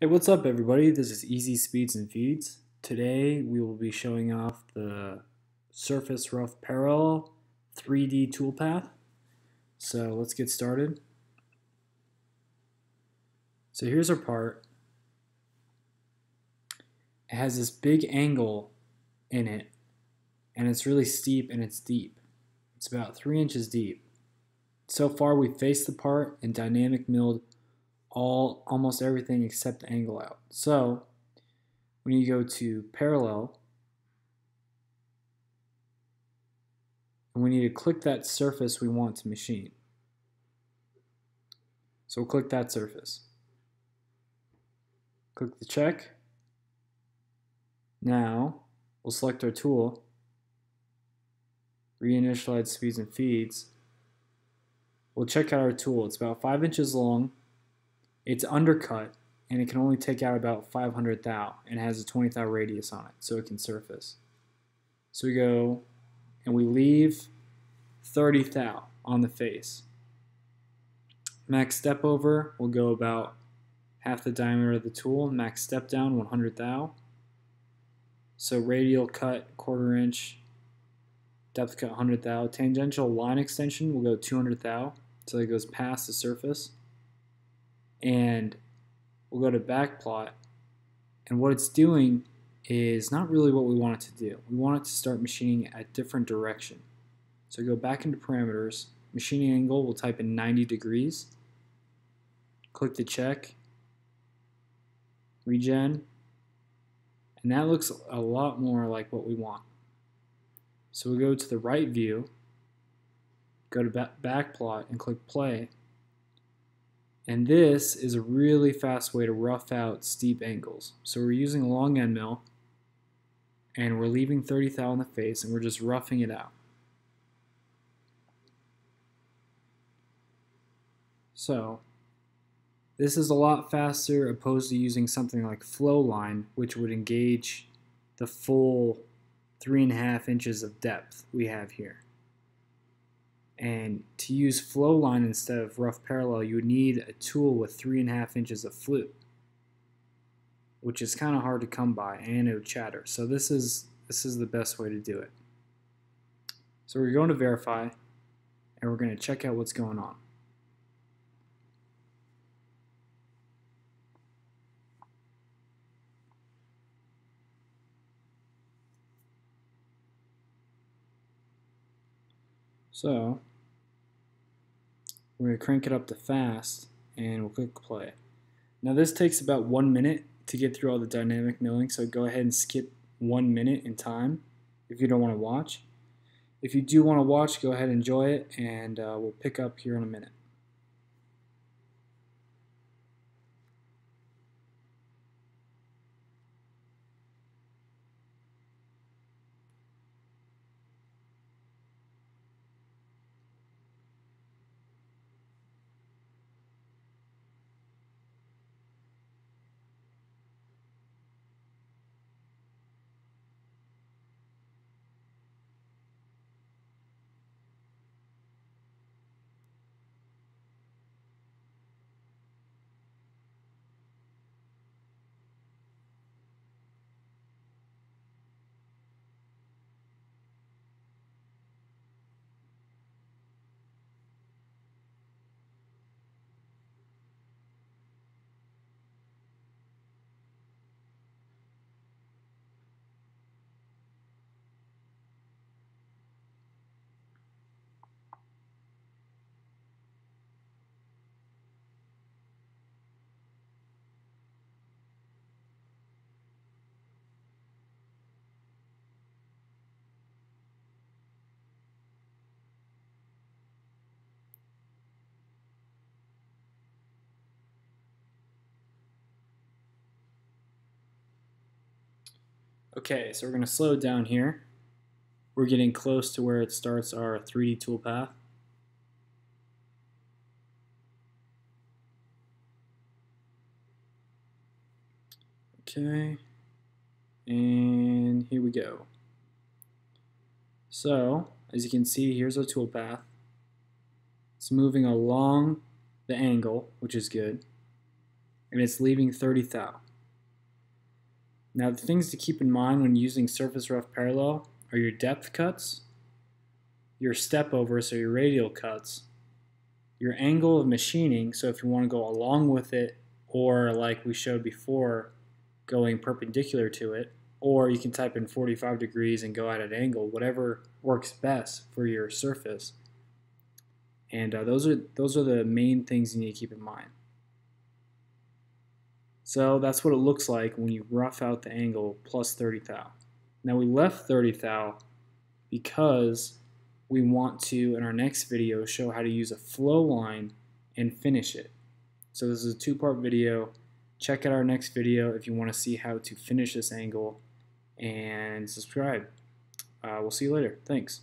Hey, what's up everybody? This is Easy Speeds and Feeds. Today we will be showing off the Surface Rough Parallel 3D toolpath. So let's get started. So here's our part. It has this big angle in it and it's really steep and it's deep. It's about three inches deep. So far we've faced the part and dynamic milled all almost everything except the angle out. So when you go to parallel, and we need to click that surface we want to machine. So we'll click that surface. Click the check. Now we'll select our tool, reinitialize speeds and feeds. We'll check out our tool. It's about five inches long it's undercut and it can only take out about 500 thou and has a 20 thou radius on it so it can surface. So we go and we leave 30 thou on the face. Max step over will go about half the diameter of the tool. Max step down 100 thou. So radial cut quarter inch, depth cut 100 thou. Tangential line extension will go 200 thou so it goes past the surface and we'll go to backplot and what it's doing is not really what we want it to do. We want it to start machining at a different direction. So go back into parameters, machining angle, we'll type in 90 degrees, click the check, regen, and that looks a lot more like what we want. So we go to the right view, go to backplot and click play, and this is a really fast way to rough out steep angles. So we're using a long end mill and we're leaving 30 thou in the face and we're just roughing it out. So this is a lot faster opposed to using something like Flowline which would engage the full three and a half inches of depth we have here. And to use flow line instead of rough parallel, you would need a tool with three and a half inches of flute, which is kind of hard to come by, and it would chatter. So this is this is the best way to do it. So we're going to verify, and we're going to check out what's going on. So we're going to crank it up to fast and we'll click play. Now this takes about one minute to get through all the dynamic milling, so go ahead and skip one minute in time if you don't want to watch. If you do want to watch, go ahead and enjoy it, and uh, we'll pick up here in a minute. Okay, so we're going to slow it down here. We're getting close to where it starts our 3D toolpath. Okay, and here we go. So, as you can see, here's our toolpath. It's moving along the angle, which is good. and it's leaving 30 thou. Now the things to keep in mind when using surface rough parallel are your depth cuts, your step over, so your radial cuts, your angle of machining, so if you want to go along with it or like we showed before, going perpendicular to it, or you can type in 45 degrees and go at an angle, whatever works best for your surface. And uh, those are those are the main things you need to keep in mind. So that's what it looks like when you rough out the angle plus 30 thou. Now we left 30 thou because we want to, in our next video, show how to use a flow line and finish it. So this is a two-part video. Check out our next video if you want to see how to finish this angle and subscribe. Uh, we'll see you later. Thanks.